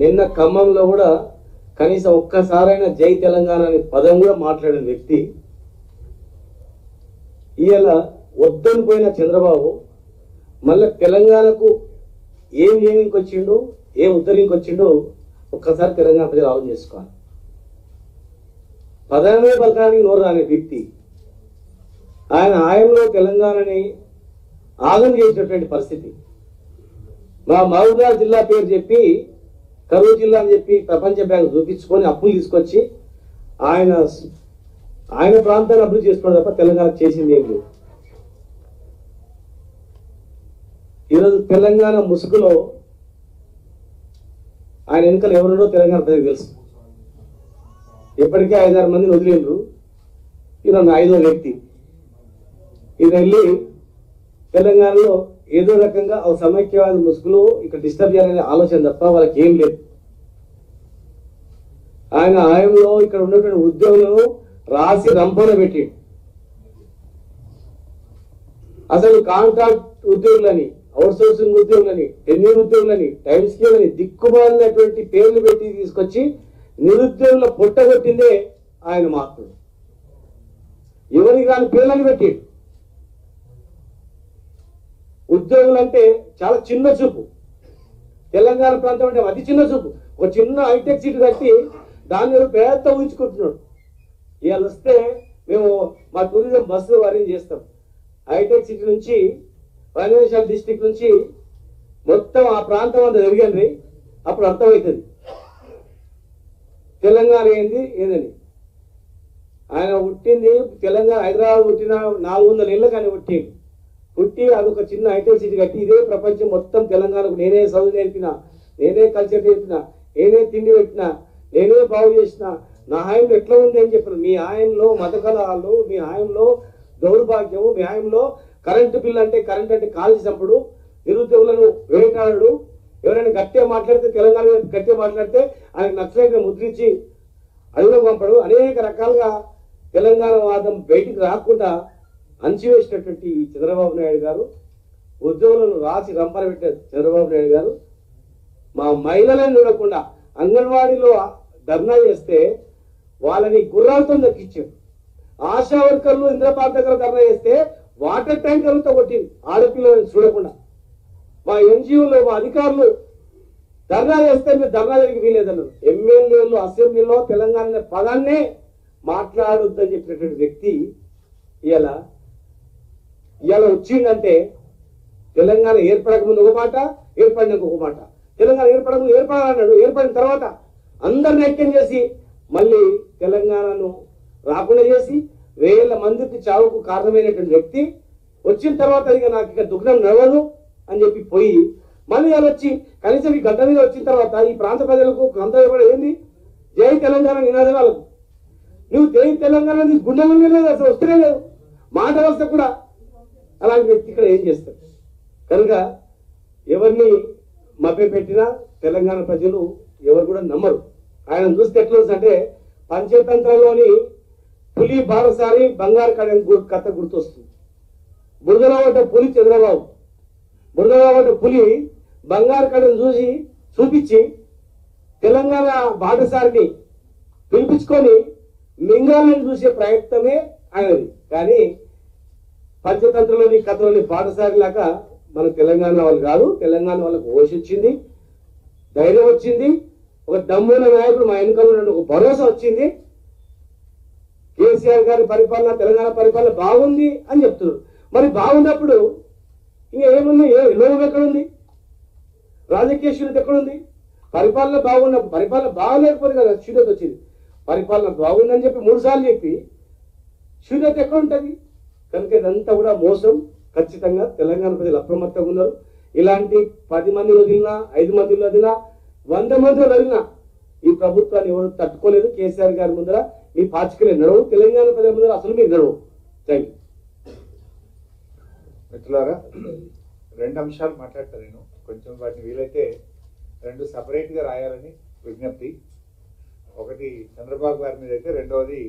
నిన్న ఖమ్మంలో కూడా కనీసం ఒక్కసారైనా జై తెలంగాణ అనే పదం కూడా మాట్లాడిన వ్యక్తి ఇవాళ వద్దని పోయిన చంద్రబాబు మళ్ళీ తెలంగాణకు ఏం ఏమికి వచ్చిండు ఏం ఉద్ధరింకి వచ్చిండో ఒక్కసారి తెలంగాణ ప్రజలు ఆలోచన చేసుకోవాలి. పదమే పథకానికి నోరు రాని వ్యక్తి ఆయన ఆయంలో తెలంగాణని ఆగం చేసినటువంటి పరిస్థితి. మా మహబూబాబాద్ జిల్లా పేరు చెప్పి కరూరు జిల్లా అని చెప్పి ప్రపంచ బ్యాంక్ చూపించుకొని అప్పులు తీసుకొచ్చి ఆయన ఆయన ప్రాంతాన్ని అభివృద్ధి చేసుకోవడం తప్ప తెలంగాణ చేసింది ఏం లేదు. ఈరోజు తెలంగాణ ముసుగులో ఆయన వెనుకలు ఎవరుండో తెలంగాణ ప్రజలకు తెలుసు. ఇప్పటికే ఐదారు మందిని వదిలేండ్రు. ఈయన ఐదో వ్యక్తి. ఇది వెళ్ళి తెలంగాణలో ఏదో రకంగా ఒక సమైక్యవాద ముసుగులో ఇక్కడ డిస్టర్బ్ చేయాలనే ఆలోచన తప్ప వాళ్ళకి ఏం లేదు. ఆయన ఆయంలో ఇక్కడ ఉన్నటువంటి ఉద్యోగులను రాసి రంపన పెట్టి. అసలు కాంట్రాక్ట్ ఉద్యోగులని అవుట్సోర్సింగ్ ఉద్యోగులని టెన్యూర్ ఉద్యోగులని టైం స్కేల్ అని దిక్కుమాలినటువంటి పేర్లు పెట్టి తీసుకొచ్చి నిరుద్యోగుల పొట్టగొట్టిందే ఆయన మార్పుడు ఎవరికి దాని పేర్లను పెట్టి ఉద్యోగులంటే చాలా చిన్న చూపు. తెలంగాణ ప్రాంతం అంటే అతి చిన్న చూపు. ఒక చిన్న హైటెక్ సీట్ కట్టి దాని మీద పెద్ద ఊహించుకుంటున్నాడు ఇవాళ వస్తే మేము మా టూరిజం బస్సు అరేంజ్ చేస్తాం. హైటెక్ సిటీ నుంచి ఫైనాన్షియల్ డిస్టిక్ నుంచి మొత్తం ఆ ప్రాంతం అంతా జరిగండి అప్పుడు అర్థమవుతుంది. తెలంగాణ ఏంది ఏదని. ఆయన పుట్టింది తెలంగాణ హైదరాబాద్ పుట్టిన నాలుగు వందల ఏళ్ళ కానీ పుట్టింది పుట్టి అదొక చిన్న హైటెక్ సిటీ కట్టి ఇదే ప్రపంచం మొత్తం తెలంగాణకు నేనే చదువు నేర్పిన నేనే కల్చర్ నేర్పిన నేనే తిండి పెట్టిన నేనే బాగు చేసిన నా హాయంలో ఎట్లా ఉంది అని చెప్పిన మీ హాయంలో మతకలాలు మీ హాయంలో దౌర్భాగ్యము మీ హాయంలో కరెంటు బిల్ అంటే కరెంట్ అంటే కాల్చి చంపుడు నిరుద్యోగులను వేటాడు ఎవరైనా గట్టిగా మాట్లాడితే తెలంగాణ గట్టిగా మాట్లాడితే ఆయన నచ్చలేక ముద్రించి అడుగులో పంపడు. అనేక రకాలుగా తెలంగాణ వాదం బయటికి రాకుండా అంచివేసినటువంటి చంద్రబాబు నాయుడు గారు ఉద్యోగులను రాసి రంపన పెట్టారు చంద్రబాబు నాయుడు గారు మా మహిళలను చూడకుండా అంగన్వాడీలో ధర్నా చేస్తే వాళ్ళని గుర్రాలతో దక్కించారు ఆశా వర్కర్లు ఇంద్రపాల్ దగ్గర ధర్నా చేస్తే వాటర్ ట్యాంకర్లతో కొట్టింది. ఆడపిల్లలను చూడకుండా. మా ఎన్జిఓలో మా అధికారులు ధర్నా చేస్తే మీరు ధర్నా జరిగి వీలేదన్నారు. ఎమ్మెల్యేలు అసెంబ్లీలో తెలంగాణ అనే పదాన్నే మాట్లాడొద్దని చెప్పినటువంటి వ్యక్తి ఇలా ఇవాళ వచ్చిందంటే తెలంగాణ ఏర్పడక ముందు ఒక మాట ఏర్పడినాక ఒక మాట. తెలంగాణ ఏర్పడక ముందు ఏర్పడాలన్నాడు. ఏర్పడిన తర్వాత అందరిని ఐక్యం చేసి మళ్ళీ తెలంగాణను రాకుండా చేసి వేల మందికి చావుకు కారణమైనటువంటి వ్యక్తి వచ్చిన తర్వాత ఇక నాకు ఇక దుఃఖం నడవదు అని చెప్పి పోయి మళ్ళీ వాళ్ళు వచ్చి కనీసం ఈ గడ్డ మీద వచ్చిన తర్వాత ఈ ప్రాంత ప్రజలకు గంతవ్యం కూడా ఏంది? జై తెలంగాణ నినాదాలకు నువ్వు జై తెలంగాణ నీ గుండెలు లేదు అసలు వస్తూనే లేదు. మాట వస్తే కూడా అలాంటి వ్యక్తి ఇక్కడ ఏం చేస్తారు కనుక ఎవరిని మభ్య పెట్టినా తెలంగాణ ప్రజలు ఎవరు కూడా నమ్మరు. ఆయన చూస్తే ఎట్లా అంటే పంచతంత్రంలోని పులి బారసారి బంగారు కడ కథ గుర్తొస్తుంది. బురదరావు అంటే పులి చంద్రబాబు. బురదరావు అంటే పులి బంగారు కడను చూసి చూపించి తెలంగాణ బాటసారిని పిలిపించుకొని మింగాలని చూసే ప్రయత్నమే ఆయనది. కానీ పంచతంత్రంలోని కథలోని పాఠశాల లాగా మన తెలంగాణ వాళ్ళు కాదు. తెలంగాణ వాళ్ళకు ఓష్ వచ్చింది ధైర్యం వచ్చింది. ఒక దమ్మున నాయకుడు మా వెనుకలు ఒక భరోసా వచ్చింది. కేసీఆర్ గారి పరిపాలన తెలంగాణ పరిపాలన బాగుంది అని చెప్తున్నారు. మరి బాగున్నప్పుడు ఇంకా ఏముంది? ఏ లోపం ఎక్కడుంది? రాజకీయ శూన్యత ఎక్కడుంది? పరిపాలన బాగున్నప్పుడు పరిపాలన బాగలేకపోతే కదా శూన్యత వచ్చింది. పరిపాలన బాగుందని చెప్పి మూడు సార్లు చెప్పి శూన్యత ఎక్కడ ఉంటుంది కనుక ఇదంతా కూడా మోసం. ఖచ్చితంగా తెలంగాణ ప్రజలు అప్రమత్తంగా ఉన్నారు. ఇలాంటి పది మంది వదిలినా ఐదు మంది వదిలినా వంద మంది వదిలినా ఈ ప్రభుత్వాన్ని ఎవరు తట్టుకోలేదు. కేసీఆర్ గారి ముందర మీ పాచికలే నడవు. తెలంగాణ ప్రజల ముందర అసలు మీరు నడవు. థ్యాంక్ యూ మిత్రులారా రెండు అంశాలు మాట్లాడతాను నేను. కొంచెం వాటిని వీలైతే రెండు సపరేట్గా రాయాలని విజ్ఞప్తి. ఒకటి చంద్రబాబు గారి మీద అయితే రెండవది